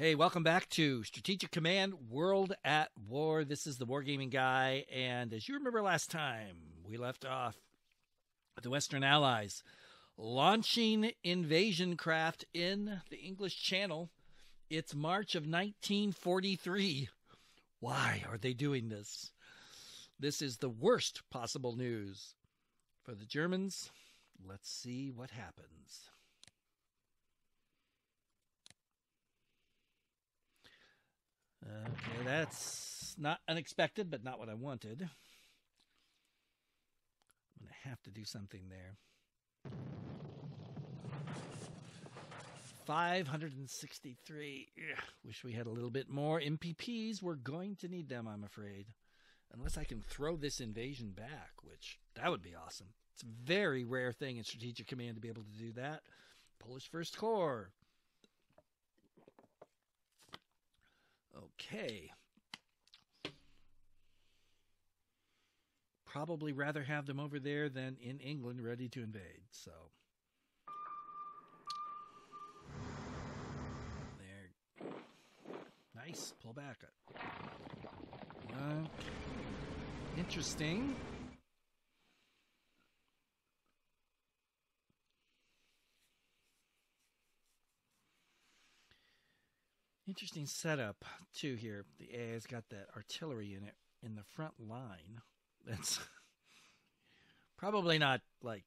Hey, welcome back to Strategic Command World at War. This is the Wargaming Guy. And as you remember last time, we left off with the Western Allies launching invasion craft in the English Channel. It's March of 1943. Why are they doing this? This is the worst possible news for the Germans. Let's see what happens. Okay, that's not unexpected, but not what I wanted. I'm going to have to do something there. 563. Ugh, wish we had a little bit more MPPs. We're going to need them, I'm afraid. Unless I can throw this invasion back, which that would be awesome. It's a very rare thing in Strategic Command to be able to do that. Polish First Corps. Okay. Probably rather have them over there than in England ready to invade. So. There. Nice. Pull back. Uh, interesting. Interesting setup too here. The AI's got that artillery in it in the front line. That's probably not like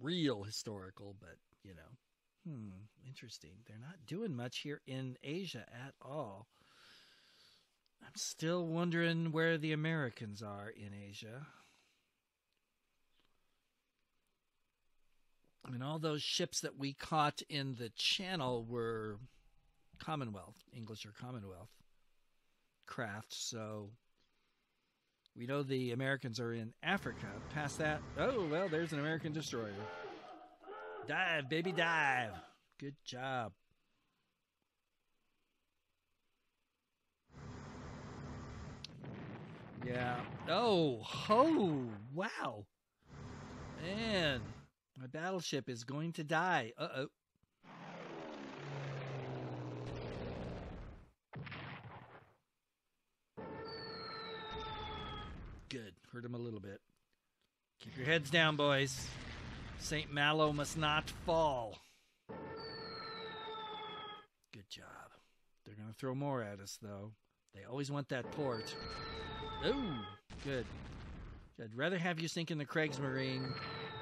real historical, but you know, hmm, interesting. They're not doing much here in Asia at all. I'm still wondering where the Americans are in Asia. I mean, all those ships that we caught in the channel were Commonwealth, English or Commonwealth craft. So we know the Americans are in Africa. Past that, oh, well, there's an American destroyer. Dive, baby, dive. Good job. Yeah. Oh, ho, wow. Man, my battleship is going to die. Uh oh. Good. Hurt him a little bit. Keep your heads down, boys. St. Malo must not fall. Good job. They're going to throw more at us, though. They always want that port. Ooh, good. I'd rather have you sink in the Kriegsmarine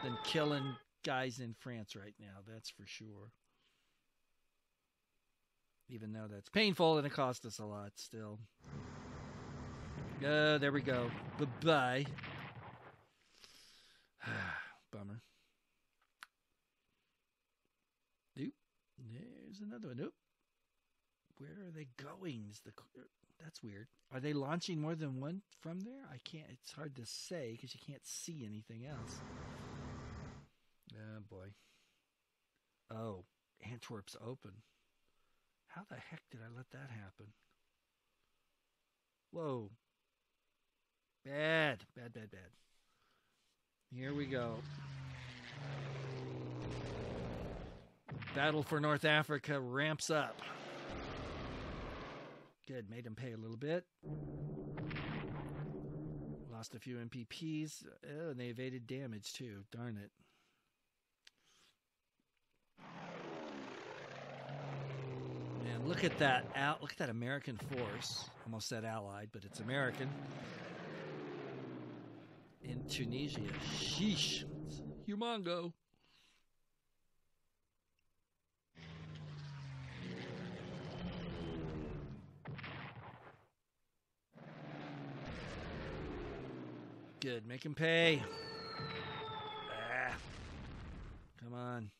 than killing guys in France right now. That's for sure. Even though that's painful and it cost us a lot still. Uh, there we go. Bye bye. Bummer. Nope. There's another one. Nope. Where are they going? Is the that's weird. Are they launching more than one from there? I can't. It's hard to say because you can't see anything else. Oh boy. Oh, Antwerp's open. How the heck did I let that happen? Whoa. Bad, bad, bad, bad. Here we go. Battle for North Africa ramps up. Good, made him pay a little bit. Lost a few MPPs, oh, and they evaded damage too. Darn it. Man, look at that. Look at that American force. Almost said allied, but it's American Tunisia. Sheesh. Humongo. Good. Make him pay. Ah. Come on.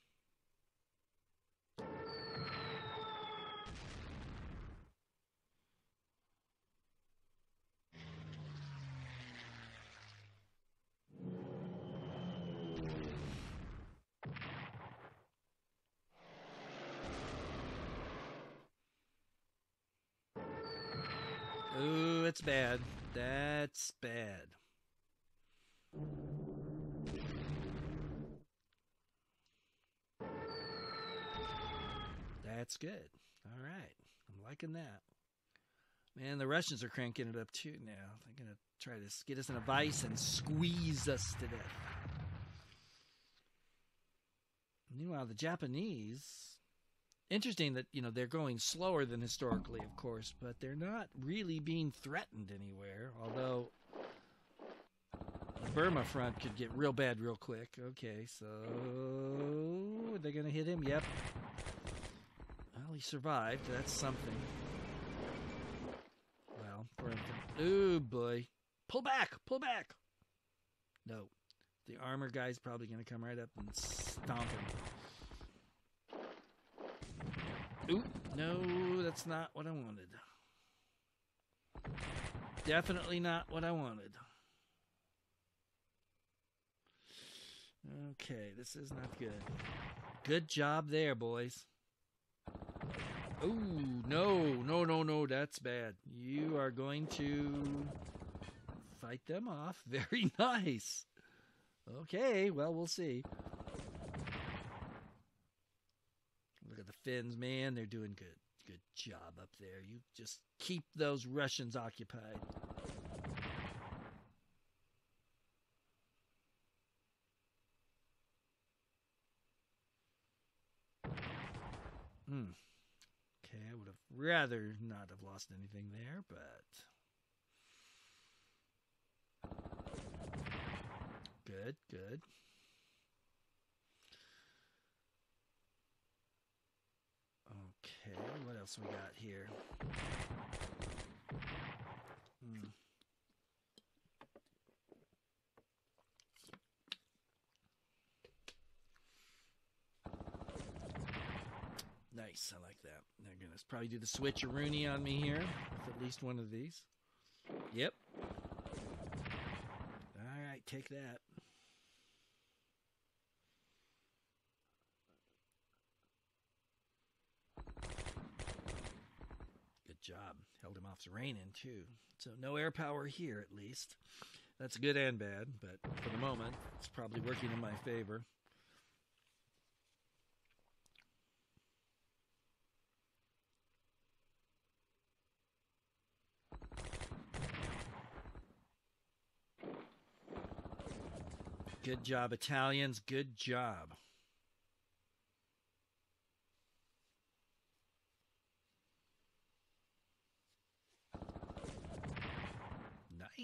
Bad. That's bad. That's good. All right. I'm liking that. Man, the Russians are cranking it up too now. They're going to try to get us in a vice and squeeze us to death. Meanwhile, the Japanese, interesting that, you know, they're going slower than historically, of course, but they're not really being threatened anywhere, although the Burma front could get real bad real quick. Okay, so are they going to hit him? Yep. Well, he survived. That's something. Well, for instance, oh boy, pull back, pull back. No, the armor guy's probably going to come right up and stomp him. Ooh, no, that's not what I wanted. Definitely not what I wanted. Okay, this is not good. Good job there, boys. Oh, no, no, no, no, that's bad. You are going to fight them off. Very nice. Okay, well, we'll see. Look at the Finns, man. They're doing good. Good job up there. You just keep those Russians occupied. Hmm. Okay, I would have rather not have lost anything there, but. Good, good. Okay, what else we got here? Hmm. Nice, I like that. They're gonna probably do the switch Rooney on me here with at least one of these. Yep. All right, take that. Job. Held him off the rain in too. So no air power here at least. That's good and bad, but for the moment, it's probably working in my favor. Good job, Italians. Good job.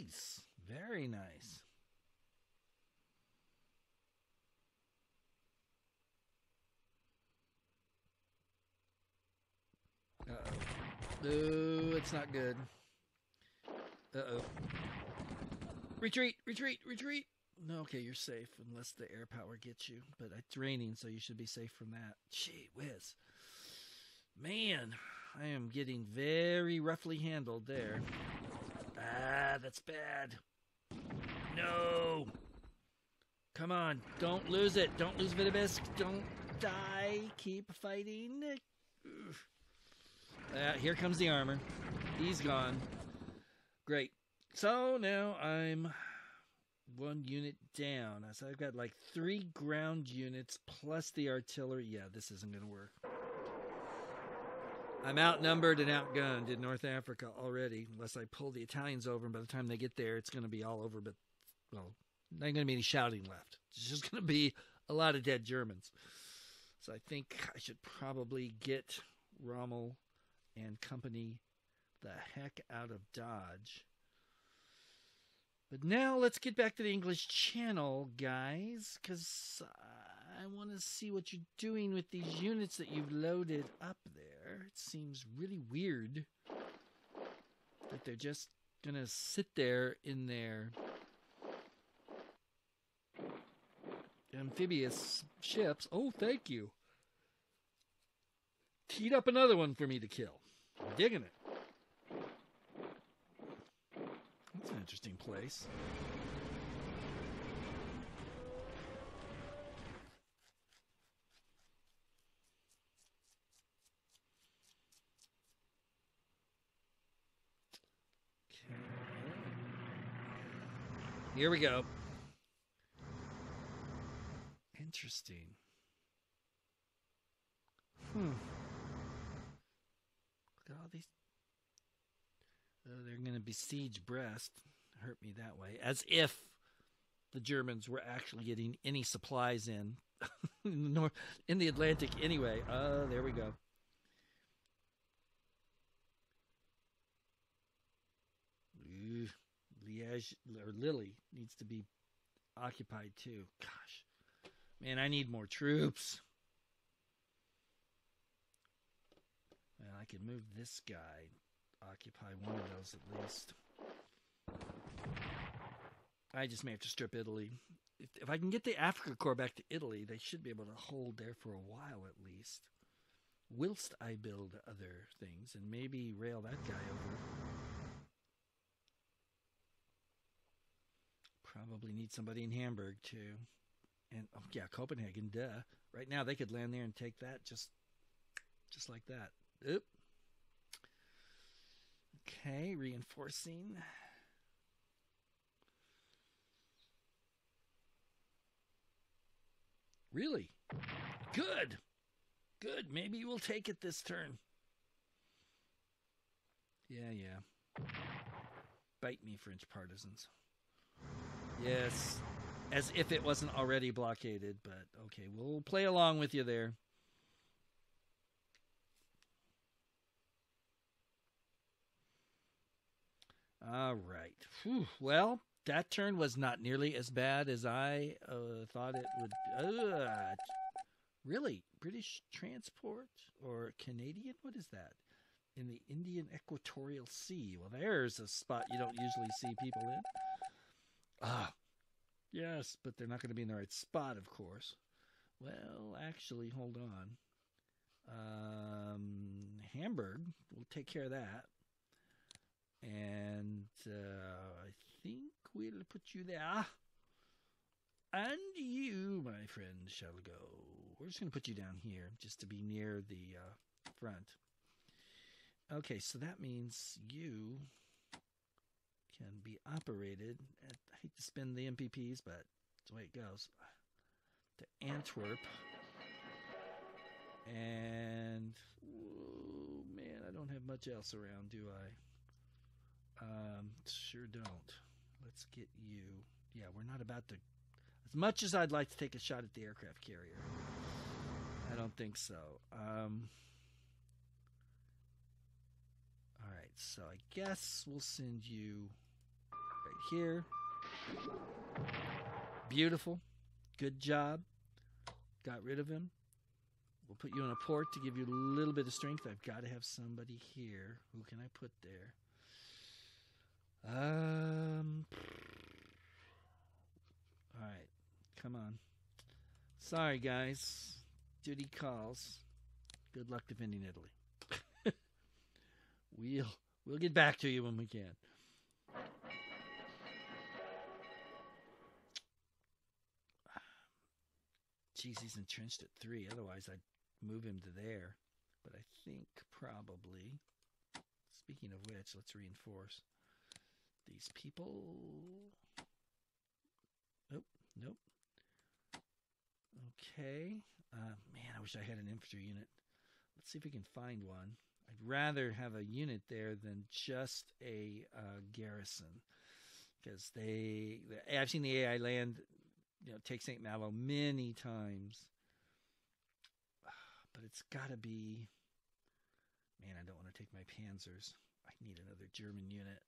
Nice. Very nice. Uh oh. Ooh, it's not good. Uh oh. Retreat, retreat, retreat. No, okay, you're safe unless the air power gets you. But it's raining, so you should be safe from that. Gee whiz. Man, I am getting very roughly handled there. Ah, that's bad. No. Come on, don't lose it. Don't lose Vitebsk. Don't die. Keep fighting. Uh, here comes the armor. He's gone. Great. So now I'm one unit down. So I've got like three ground units plus the artillery. Yeah, this isn't going to work. I'm outnumbered and outgunned in North Africa already, unless I pull the Italians over. And by the time they get there, it's going to be all over. But, well, not going to be any shouting left. It's just going to be a lot of dead Germans. So I think I should probably get Rommel and company the heck out of Dodge but now let's get back to the English channel, guys, because uh, I want to see what you're doing with these units that you've loaded up there. It seems really weird that they're just going to sit there in their amphibious ships. Oh, thank you. Teed up another one for me to kill. I'm digging it. That's an interesting place. Okay. Here we go. Interesting. Hmm. Look at all they. Uh, they're going to besiege Brest. Hurt me that way. As if the Germans were actually getting any supplies in in the, North, in the Atlantic anyway. Uh, there we go. Or Lille needs to be occupied too. Gosh, man, I need more troops. Well, I could move this guy, occupy one of those at least. I just may have to strip Italy. If, if I can get the Afrika Korps back to Italy, they should be able to hold there for a while at least. Whilst I build other things and maybe rail that guy over. Probably need somebody in Hamburg too. And oh yeah, Copenhagen, duh. Right now they could land there and take that just just like that. Oop. Okay, reinforcing. Really? Good. Good. Maybe we'll take it this turn. Yeah, yeah. Bite me, French partisans. Yes. As if it wasn't already blockaded, but okay, we'll play along with you there. All right. Whew. Well, that turn was not nearly as bad as I uh, thought it would. Uh, really, British transport or Canadian? What is that? In the Indian Equatorial Sea. Well, there's a spot you don't usually see people in. Ah, yes, but they're not going to be in the right spot, of course. Well, actually, hold on. Um, Hamburg, we'll take care of that. And uh, I think we'll put you there. And you, my friend, shall go. We're just going to put you down here just to be near the uh, front. Okay, so that means you can be operated. At, hate to spend the MPPs, but it's the way it goes. To Antwerp. And, oh man, I don't have much else around, do I? Um, sure don't. Let's get you. Yeah, we're not about to. As much as I'd like to take a shot at the aircraft carrier, I don't think so. Um, all right, so I guess we'll send you right here. Beautiful. Good job. Got rid of him. We'll put you in a port to give you a little bit of strength. I've got to have somebody here. Who can I put there? Um. All right, come on. Sorry, guys. Duty calls. Good luck defending Italy. we'll we'll get back to you when we can. He's entrenched at three. Otherwise, I'd move him to there. But I think probably. Speaking of which, let's reinforce these people. Nope, nope. Okay. Uh, man, I wish I had an infantry unit. Let's see if we can find one. I'd rather have a unit there than just a uh, garrison, because they. I've seen the AI land, you know, take Saint Malo many times, but it's got to be. Man, I don't want to take my Panzers. I need another German unit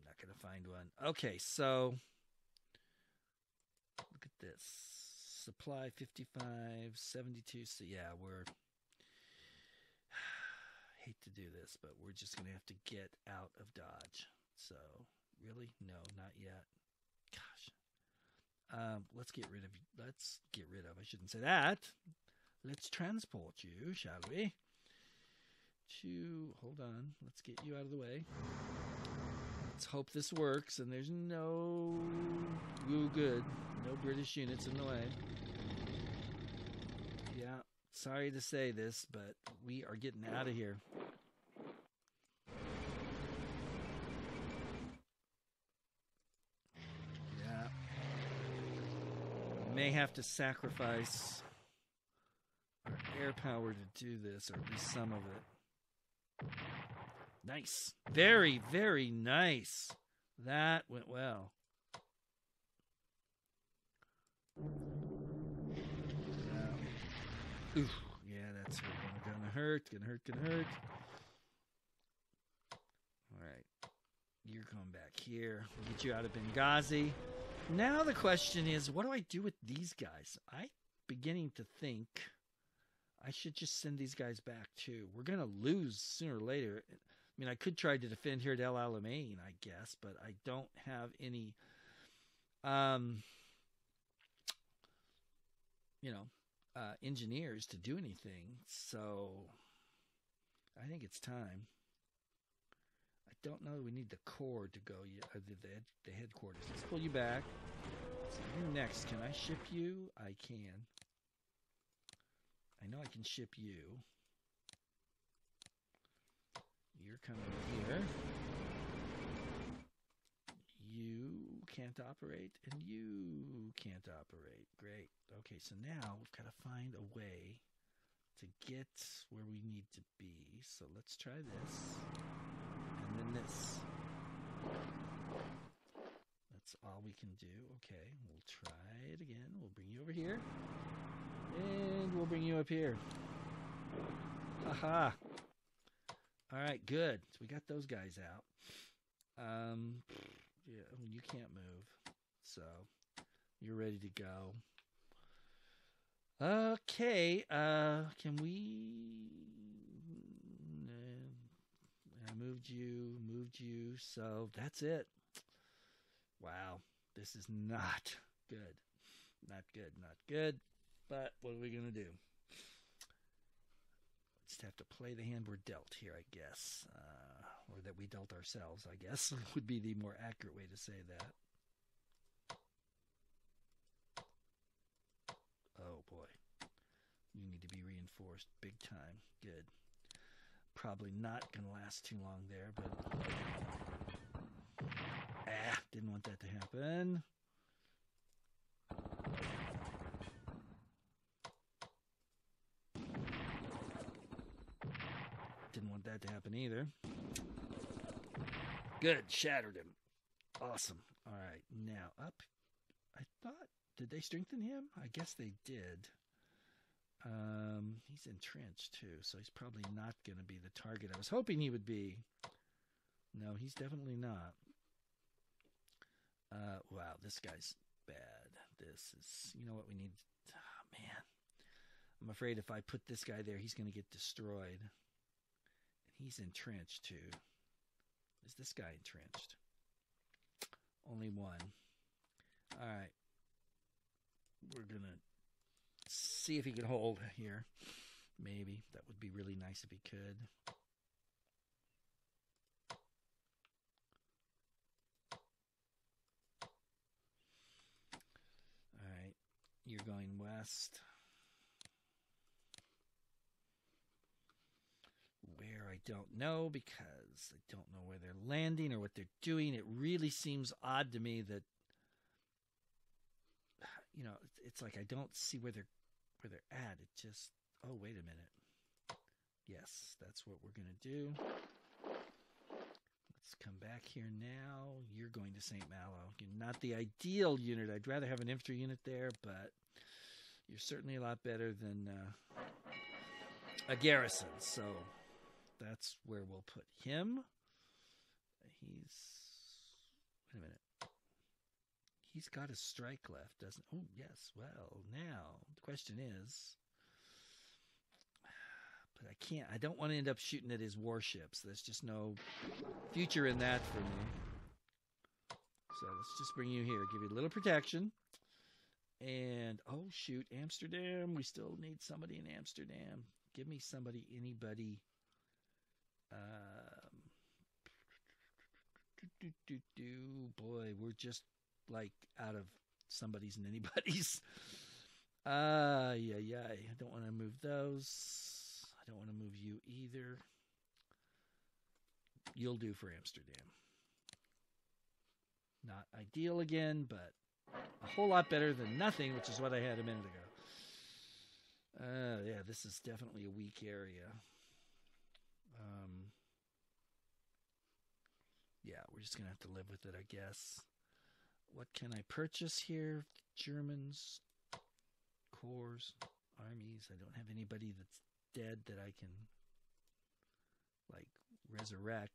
I'm not gonna find one. Okay, so look at this. Supply 55, 72. So yeah, we're hate to do this, but we're just gonna have to get out of Dodge. So really, no, not yet. Um, let's get rid of. Let's get rid of. I shouldn't say that. Let's transport you, shall we? To hold on. Let's get you out of the way. Let's hope this works and there's no good. No British units in the way. Yeah, sorry to say this, but we are getting out of here. Yeah. May have to sacrifice our air power to do this, or at least some of it. Nice. Very, very nice. That went well. Oof. Yeah, that's gonna, hurt. Gonna hurt. Gonna hurt. All right. You're coming back here. We'll get you out of Benghazi. Now the question is, what do I do with these guys? I beginning to think I should just send these guys back too. We're gonna lose sooner or later. I mean, I could try to defend here at El Alamein, I guess, but I don't have any, um, you know, uh, engineers to do anything. So I think it's time. Don't know. We need the core to go. Uh, the, the, the headquarters. Let's pull you back. You next. Can I ship you? I can. I know I can ship you. You're coming here. You can't operate, and you can't operate. Great. Okay, so now we've got to find a way to get where we need to be. So let's try this. This. That's all we can do. Okay, we'll try it again. We'll bring you over here. And we'll bring you up here. Haha. All right, good. So we got those guys out. Um, yeah, you can't move, so you're ready to go. Okay, uh, can we? Moved you, moved you, so that's it. Wow, this is not good. Not good, not good. But what are we going to do? Just have to play the hand we're dealt here, I guess. Uh, or that we dealt ourselves, I guess, would be the more accurate way to say that. Oh boy. You need to be reinforced big time. Good. Probably not going to last too long there, but. Ah, didn't want that to happen. Didn't want that to happen either. Good, shattered him. Awesome. All right, now up. I thought, did they strengthen him? I guess they did. Um, he's entrenched too, so he's probably not going to be the target I was hoping he would be. No, he's definitely not. Uh, wow, this guy's bad. This is, you know what we need? Oh, man, I'm afraid if I put this guy there, he's going to get destroyed. And he's entrenched too. Is this guy entrenched? Only one. All right. We're going to see if he can hold here. Maybe. That would be really nice if he could. All right. You're going west. Where I don't know because I don't know where they're landing or what they're doing. It really seems odd to me that you know, it's like I don't see where they're where they're at. It just oh wait a minute. Yes, that's what we're gonna do. Let's come back here now. You're going to St. Malo. You're not the ideal unit. I'd rather have an infantry unit there, but you're certainly a lot better than uh, a garrison. So that's where we'll put him. He's wait a minute. He's got a strike left, doesn't? Oh yes. Well, now the question is, but I can't. I don't want to end up shooting at his warships. There's just no future in that for me. So let's just bring you here, give you a little protection. And oh shoot, Amsterdam. We still need somebody in Amsterdam. Give me somebody, anybody. Um, do, do, do, do. Boy, we're just like out of somebody's and anybody's. Uh, yeah, yeah. I don't want to move those. I don't want to move you either. You'll do for Amsterdam. Not ideal again, but a whole lot better than nothing, which is what I had a minute ago. Uh, yeah, this is definitely a weak area. Um, yeah, we're just gonna have to live with it, I guess. What can I purchase here? Germans, corps, armies. I don't have anybody that's dead that I can like resurrect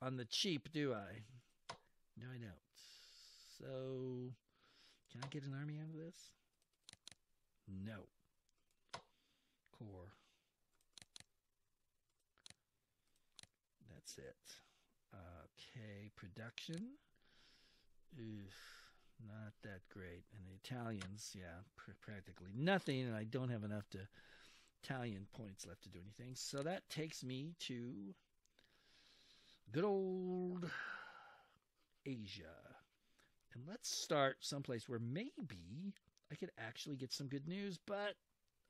on the cheap, do I? No, I don't. So, can I get an army out of this? No. Corps. That's it. Okay, production. Oof, not that great. And the Italians, yeah, pr- practically nothing. And I don't have enough to Italian points left to do anything. So that takes me to good old Asia. And let's start someplace where maybe I could actually get some good news, but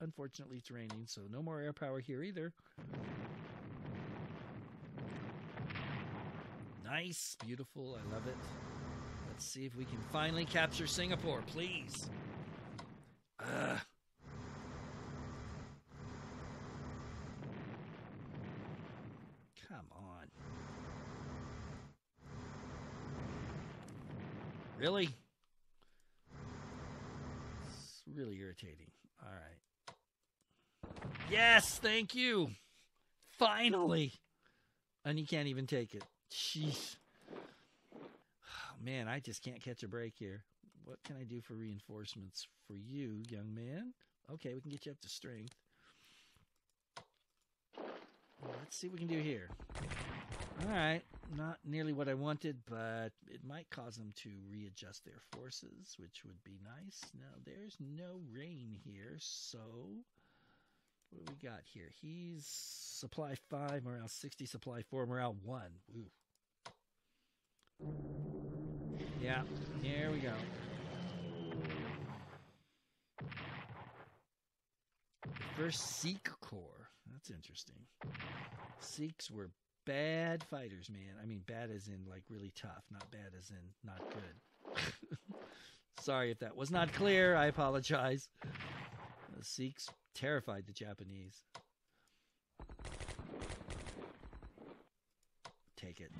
unfortunately it's raining, so no more air power here either. Nice, beautiful, I love it. Let's see if we can finally capture Singapore, please. Come on. Really? It's really irritating. All right. Yes, thank you. Finally. And you can't even take it. Jeez. Man, I just can't catch a break here. What can I do for reinforcements for you, young man? Okay, we can get you up to strength. Let's see what we can do here. All right, not nearly what I wanted, but it might cause them to readjust their forces, which would be nice. Now, there's no rain here, so what do we got here? He's supply 5, morale 60, supply 4, morale 1. Ooh. Yeah, here we go. First Sikh Corps. That's interesting. Sikhs were bad fighters, man. I mean, bad as in like really tough, not bad as in not good. Sorry if that was not clear. I apologize. The Sikhs terrified the Japanese. Take it.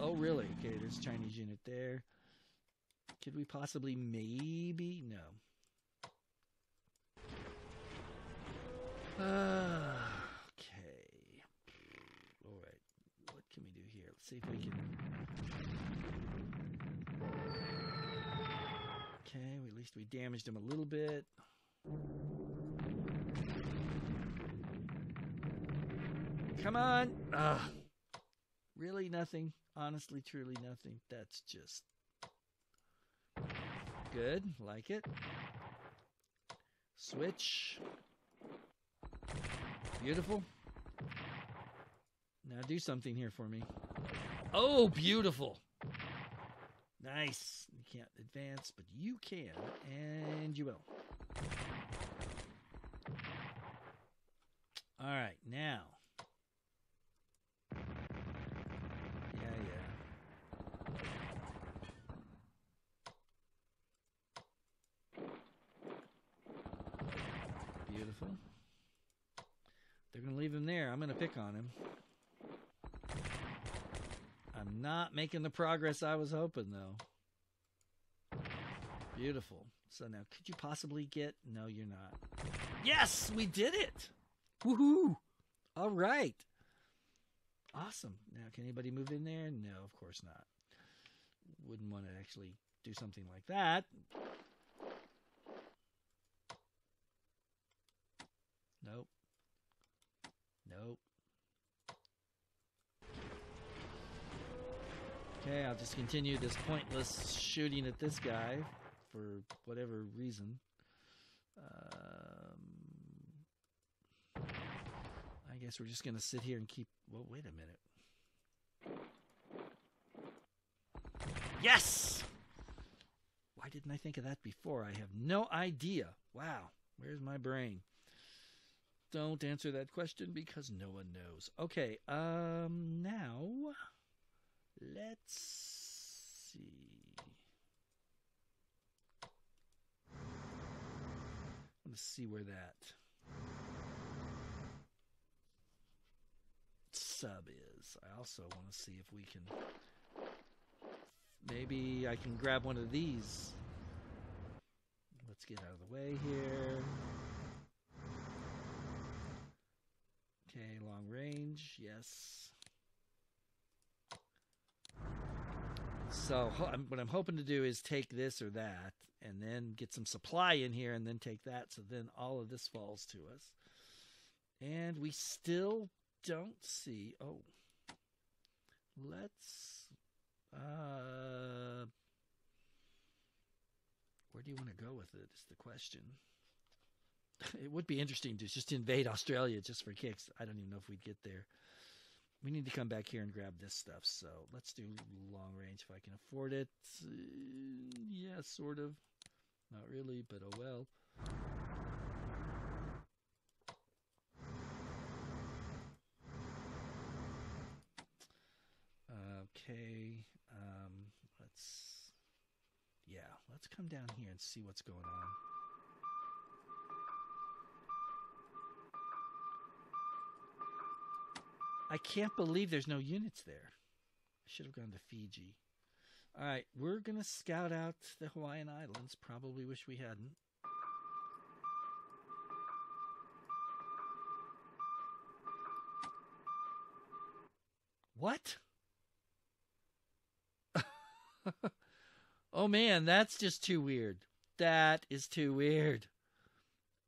Oh, really? Okay, there's Chinese unit there. Could we possibly, maybe? No. Uh, okay. All right. What can we do here? Let's see if we can. Okay, at least we damaged him a little bit. Come on. Ugh. Really nothing. Honestly, truly nothing. That's just good. Like it. Switch. Beautiful. Now do something here for me. Oh, beautiful. Nice. You can't advance, but you can, and you will. All right, now. Yeah, yeah. Beautiful. They're going to leave him there. I'm going to pick on him. I'm not making the progress I was hoping, though. Beautiful. So now, could you possibly get. No, you're not. Yes, we did it! Woohoo! All right. Awesome. Now, can anybody move in there? No, of course not. Wouldn't want to actually do something like that. Nope. Nope. Okay, I'll just continue this pointless shooting at this guy for whatever reason. Um, I guess we're just going to sit here and keep. Well, wait a minute. Yes! Why didn't I think of that before? I have no idea. Wow. Where's my brain? Don't answer that question because no one knows. Okay, um, now let's see. Let's see where that sub is. I also want to see if we can. Maybe I can grab one of these. Let's get out of the way here. Okay, long range, yes. So what I'm hoping to do is take this or that, and then get some supply in here, and then take that. So then all of this falls to us, and we still don't see. Oh, let's. Uh, where do you want to go with it? Is the question. It would be interesting to just invade Australia just for kicks. I don't even know if we'd get there. We need to come back here and grab this stuff. So let's do long range if I can afford it. Uh, yeah, sort of. Not really, but oh well. Okay, um, let's, yeah, let's come down here and see what's going on. I can't believe there's no units there. I should have gone to Fiji. All right, we're going to scout out the Hawaiian Islands. Probably wish we hadn't. What? oh man, that's just too weird. That is too weird.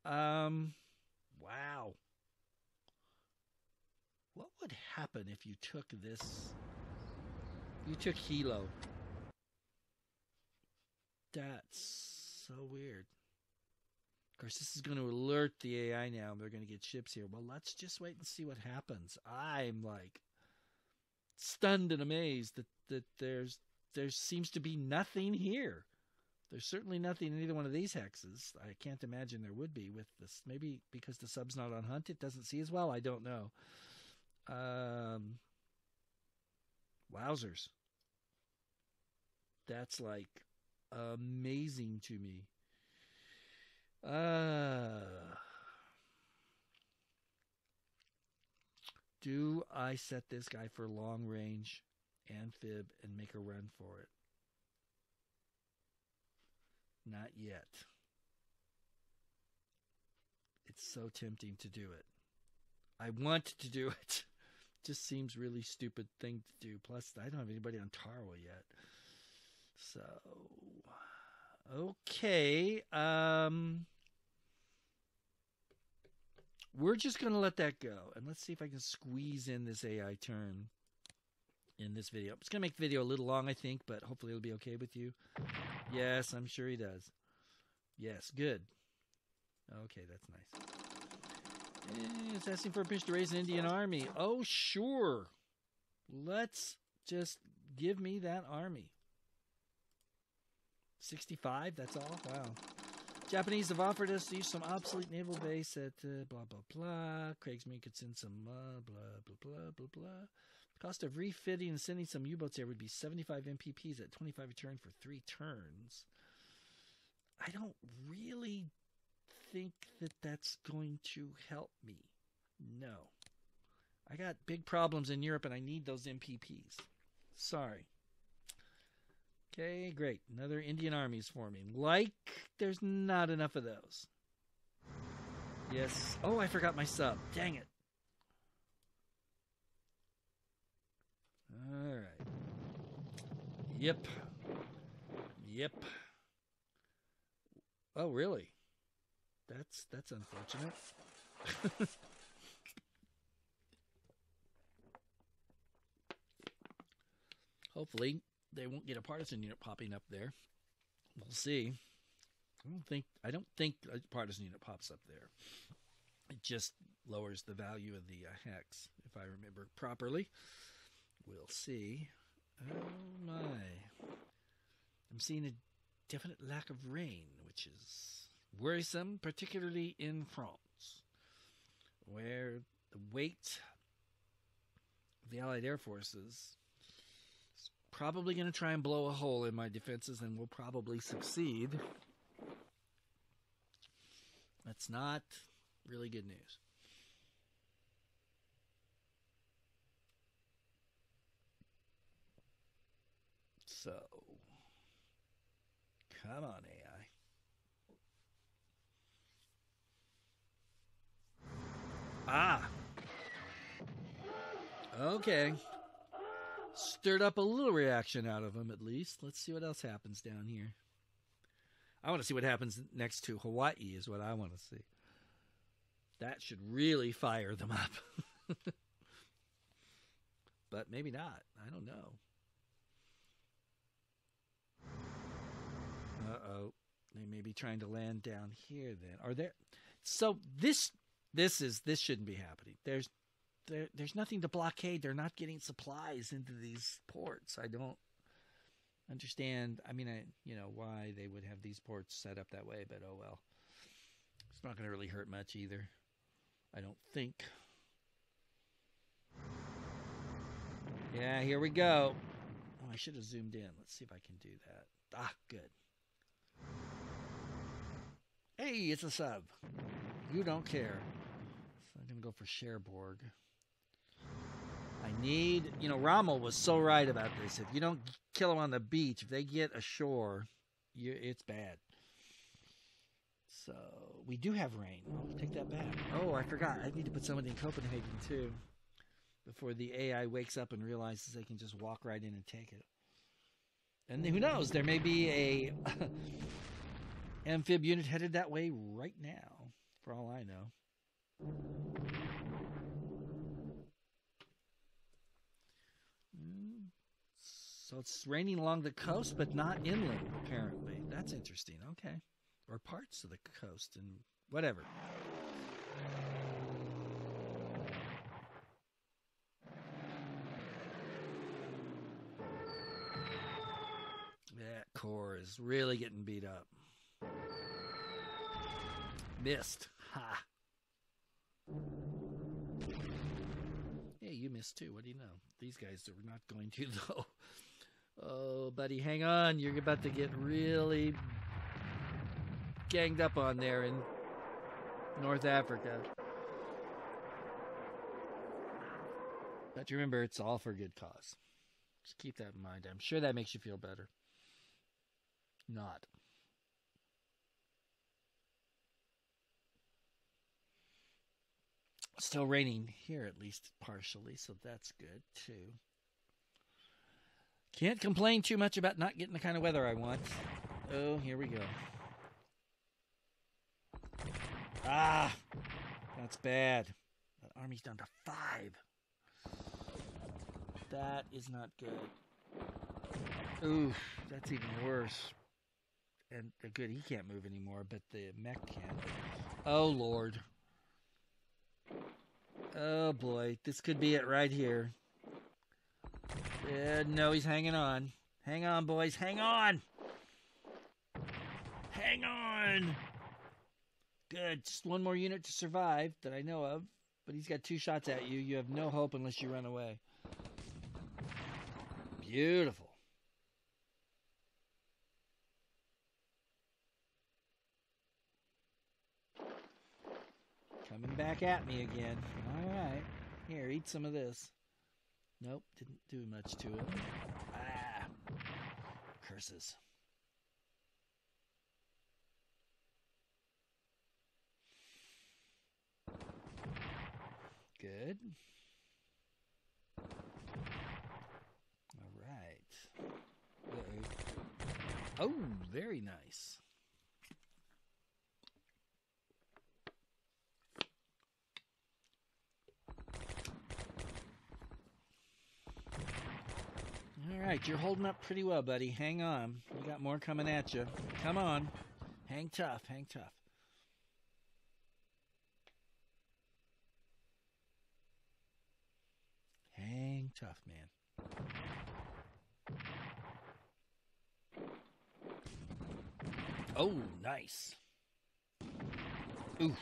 Um, wow. What would happen if you took this? You took Hilo. That's so weird. Of course, this is going to alert the AI now. and They're going to get ships here. Well, let's just wait and see what happens. I'm like stunned and amazed that that there's there seems to be nothing here. There's certainly nothing in either one of these hexes. I can't imagine there would be with this. Maybe because the sub's not on hunt, it doesn't see as well. I don't know. Um, wowzers. That's like amazing to me. Uh, do I set this guy for long range amphib and make a run for it? Not yet. It's so tempting to do it. I want to do it. Just seems really stupid thing to do. Plus, I don't have anybody on Tarawa yet. So, okay. Um, we're just going to let that go. And let's see if I can squeeze in this AI turn in this video. It's going to make the video a little long, I think, but hopefully it'll be okay with you. Yes, I'm sure he does. Yes, good. Okay, that's nice. Eh, it's asking for a pitch to raise an Indian army. Oh, sure. Let's just give me that army. 65, that's all? Wow. Japanese have offered us to use some obsolete naval base at uh, blah, blah, blah. Kriegsmarine could send some uh, blah, blah, blah, blah, blah. Cost of refitting and sending some U-boats there would be 75 MPPs at 25 a turn for three turns. I don't really think that that's going to help me. No. I got big problems in Europe and I need those MPPs. Sorry. Okay, great. Another Indian army's forming. Like there's not enough of those. Yes. Oh, I forgot my sub. Dang it. All right. Yep. Yep. Oh, really? That's that's unfortunate. Hopefully, they won't get a partisan unit popping up there. We'll see. I don't think I don't think a partisan unit pops up there. It just lowers the value of the uh, hex, if I remember properly. We'll see. Oh my! I'm seeing a definite lack of rain, which is worrisome, particularly in France, where the weight of the Allied air forces is probably going to try and blow a hole in my defenses and will probably succeed. That's not really good news. So, come on, Ah. Okay. Stirred up a little reaction out of him, at least. Let's see what else happens down here. I want to see what happens next to Hawaii, is what I want to see. That should really fire them up. but maybe not. I don't know. Uh oh. They may be trying to land down here then. Are there so this this is this shouldn't be happening. There's there, there's nothing to blockade. They're not getting supplies into these ports. I don't understand. I mean, I you know why they would have these ports set up that way, but oh well. It's not going to really hurt much either. I don't think. Yeah, here we go. Oh, I should have zoomed in. Let's see if I can do that. Ah, good. Hey, it's a sub. You don't care. So I'm going to go for Cherbourg. I need, you know, Rommel was so right about this. If you don't kill them on the beach, if they get ashore, you, it's bad. So we do have rain. I'll take that back. Oh, I forgot. I need to put somebody in Copenhagen too before the AI wakes up and realizes they can just walk right in and take it. And who knows? There may be a amphib unit headed that way right now, for all I know. Mm, so it's raining along the coast, but not inland, apparently. That's interesting. Okay. Or parts of the coast and whatever. That corps is really getting beat up. Missed. Ha. Yeah, you missed too. What do you know? These guys are not going to, though. Oh, buddy, hang on. You're about to get really ganged up on there in North Africa. But remember, it's all for good cause. Just keep that in mind. I'm sure that makes you feel better. Not. Still raining here, at least partially, so that's good too. Can't complain too much about not getting the kind of weather I want. Oh, here we go. Ah, that's bad. That army's down to five. That is not good. Ooh, that's even worse. And uh, good, he can't move anymore, but the mech can. Oh lord. Oh boy, this could be it right here. Uh, no, he's hanging on. Hang on, boys, hang on. Hang on. Good. Just one more unit to survive that I know of. But he's got two shots at you. You have no hope unless you run away. Beautiful. Coming back at me again. All right. Here, eat some of this. Nope, didn't do much to it. Ah. Curses. Good. All right. Uh-oh. Oh, very nice. All right, you're holding up pretty well, buddy. Hang on. We got more coming at you. Come on. Hang tough. Hang tough. Hang tough, man. Oh, nice. Ooh,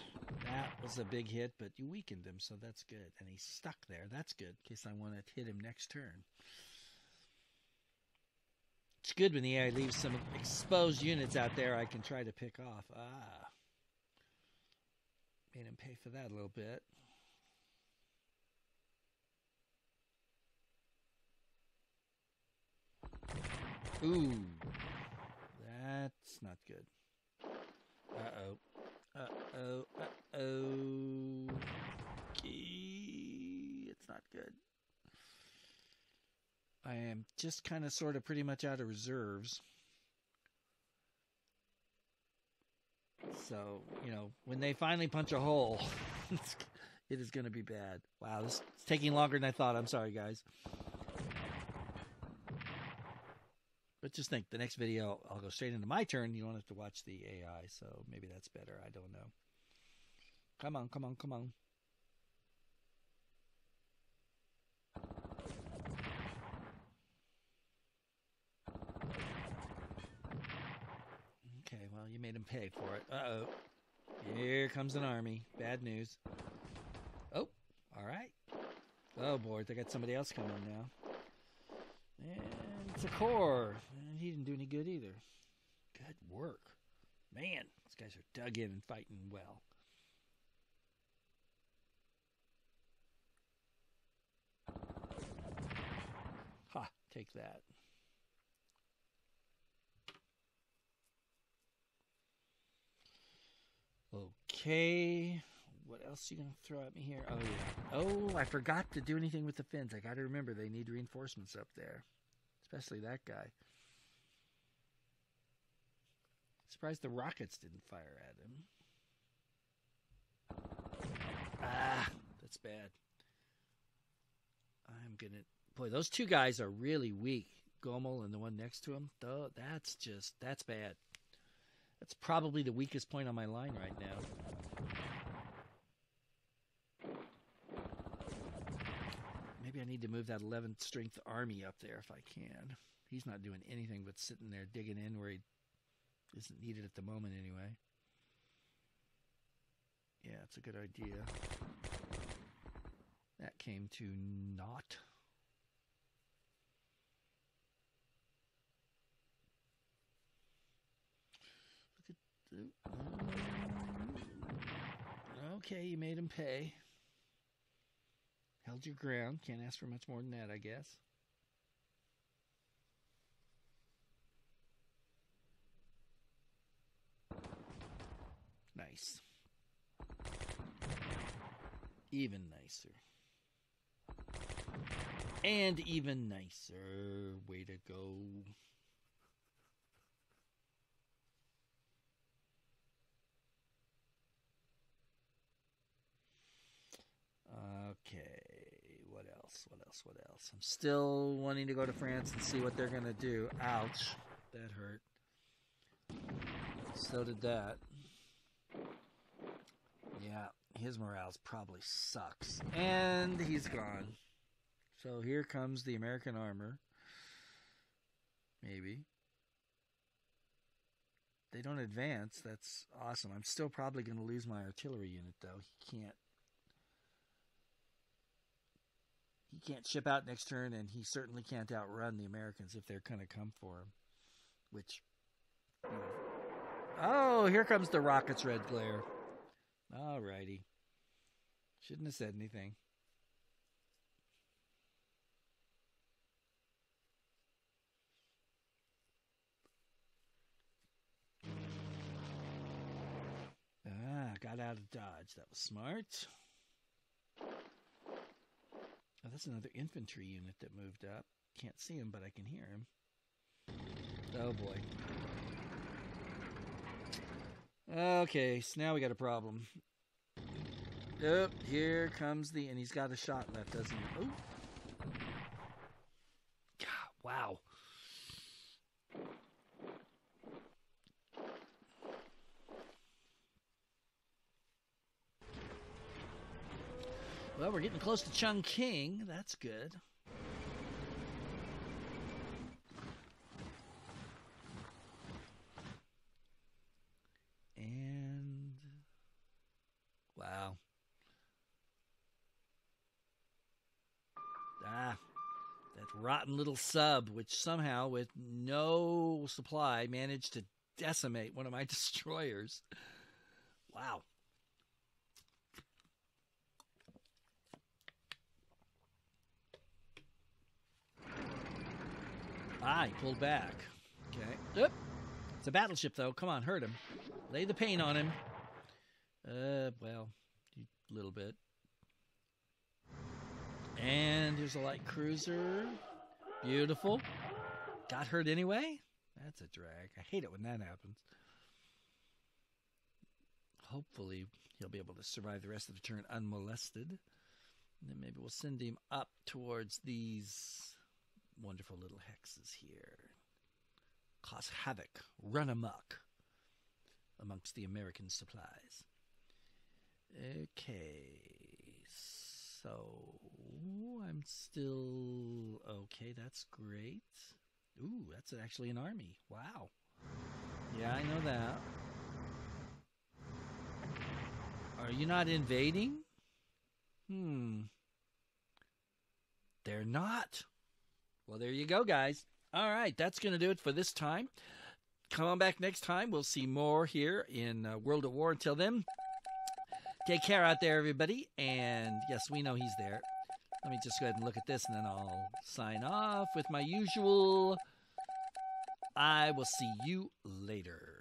that was a big hit, but you weakened him, so that's good. And he's stuck there. That's good, in case I want to hit him next turn. It's good when the AI leaves some exposed units out there I can try to pick off. Ah. Made him pay for that a little bit. Ooh. That's not good. Uh-oh. Uh-oh. Uh-oh. It's not good. I am just kind of sort of pretty much out of reserves. So, you know, when they finally punch a hole, it is going to be bad. Wow, this is taking longer than I thought. I'm sorry, guys. But just think, the next video, I'll go straight into my turn. You don't have to watch the AI, so maybe that's better. I don't know. Come on, come on, come on. Okay, well, you made him pay for it. Uh-oh. Here comes an army. Bad news. Oh, all right. Oh, boy, they got somebody else coming now. And it's a corps. And he didn't do any good either. Good work. Man, these guys are dug in and fighting well. Ha, take that. Okay. What else are you going to throw at me here? Oh, yeah. Oh, I forgot to do anything with the Finns. I got to remember they need reinforcements up there, especially that guy. Surprised the rockets didn't fire at him. Ah, that's bad. I'm going to. Boy, those two guys are really weak. Gomel and the one next to him. Though, that's just. That's bad. That's probably the weakest point on my line right now. Maybe I need to move that 11th strength army up there if I can. He's not doing anything but sitting there digging in where he isn't needed at the moment anyway. Yeah, it's a good idea. That came to naught. Mm-hmm. Okay, you made him pay. Held your ground. Can't ask for much more than that, I guess. Nice. Even nicer. And even nicer. Way to go. Okay, what else? What else? I'm still wanting to go to France and see what they're going to do. Ouch. That hurt. So did that. Yeah, his morale probably sucks. And he's gone. So here comes the American armor. Maybe. They don't advance. That's awesome. I'm still probably going to lose my artillery unit, though. He can't he can't ship out next turn, and he certainly can't outrun the Americans if they're going to come for him. Which, oh, here comes the rockets, red glare. All righty, shouldn't have said anything. Ah, got out of dodge. That was smart. Oh, that's another infantry unit that moved up. Can't see him, but I can hear him. Oh boy. Okay, so now we got a problem. Yep, here comes the, and he's got a shot left, doesn't he? Oh. God, wow. Well, we're getting close to Chungking. That's good. And wow. Ah, that rotten little sub, which somehow, with no supply, managed to decimate one of my destroyers. Wow. Ah, he pulled back. Okay. Oop. It's a battleship, though. Come on, hurt him. Lay the pain on him. Uh, well, a little bit. And here's a light cruiser. Beautiful. Got hurt anyway? That's a drag. I hate it when that happens. Hopefully, he'll be able to survive the rest of the turn unmolested. And then maybe we'll send him up towards these wonderful little hexes here. Cause havoc, run amok amongst the American supplies. Okay, so I'm still okay. That's great. Ooh, that's actually an army. Wow. Yeah, I know that. Are you not invading? Hmm. They're not. Well, there you go, guys. All right, that's going to do it for this time. Come on back next time. We'll see more here in uh, World at War. Until then, take care out there, everybody. And yes, we know he's there. Let me just go ahead and look at this, and then I'll sign off with my usual. I will see you later.